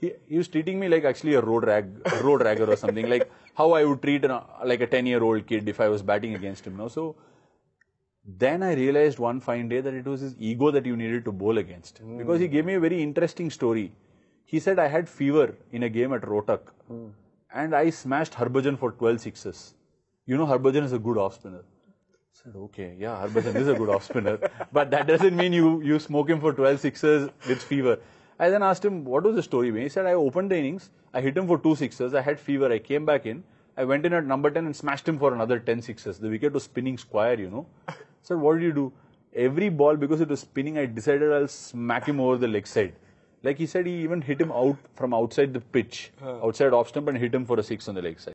he, he was treating me like actually a road rag, road ragger or something, like how I would treat an, like a 10 year old kid if I was batting against him. No? So then I realized one fine day that it was his ego that you needed to bowl against. Hmm. Because he gave me a very interesting story. He said I had fever in a game at Rohtak hmm. and I smashed Harbhajan for 12 sixes. You know Harbhajan is a good off spinner. I said, okay, yeah, Harbhajan is a good off spinner. But that doesn't mean you, you smoke him for 12 sixes with fever. I then asked him, what was the story? He said, I opened the innings, I hit him for two sixes, I had fever, I came back in, I went in at number 10 and smashed him for another 10 sixes. The wicket was spinning square, you know. So what did you do? Every ball, because it was spinning, I decided I'll smack him over the leg side. Like he said, he even hit him out from outside the pitch, outside off stump and hit him for a six on the leg side.